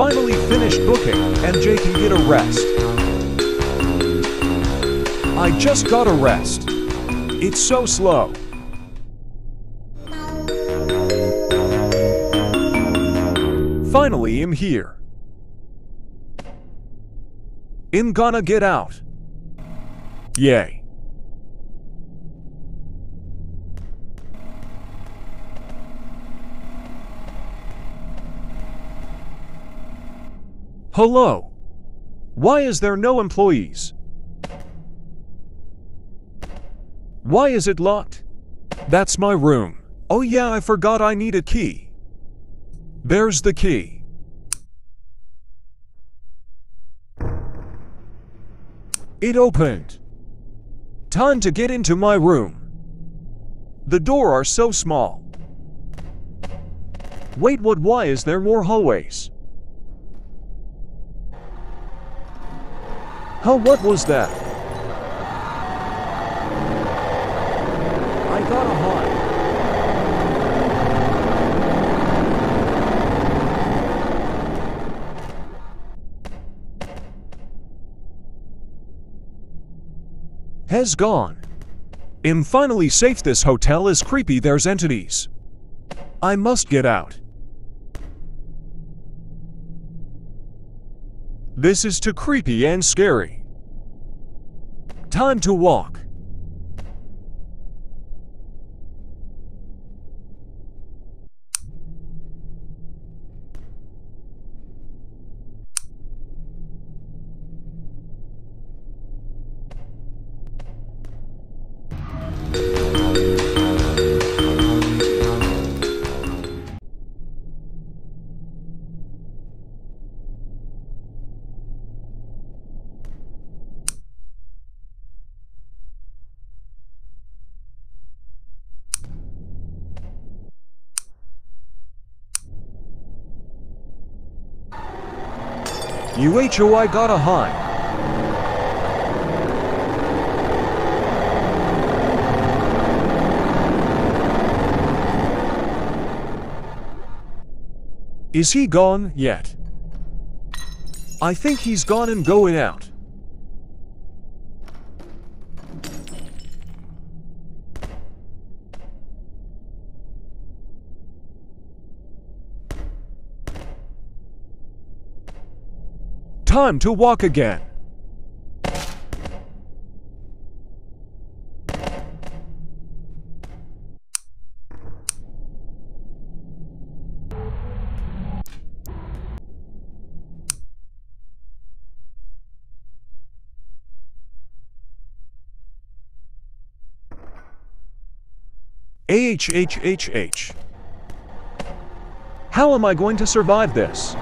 finally finished booking, and Jay can get a rest. I just got a rest. It's so slow. Finally, I'm here. I'm gonna get out. Yay. Hello. Why is there no employees? Why is it locked? That's my room. Oh yeah, I forgot I need a key. There's the key. It opened. Time to get into my room. The door are so small. Wait, what? Why is there more hallways? Huh, what was that? I got a high. Has gone. I'm finally safe. This hotel is creepy. There's entities. I must get out. This is too creepy and scary. Time to walk. UHOI got a high. Is he gone yet? I think he's gone and going out. Time to walk again. AHHHH. How am I going to survive this?